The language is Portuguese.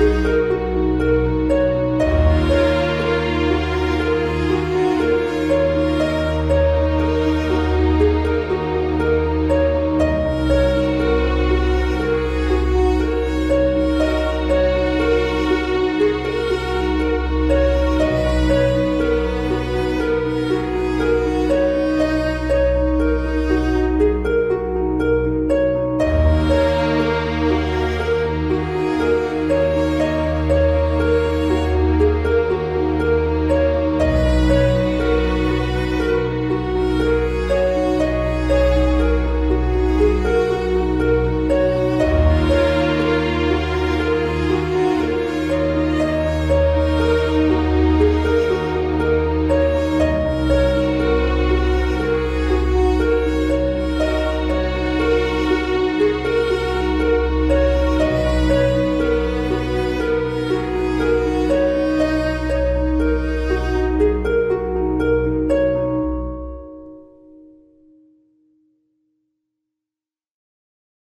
Música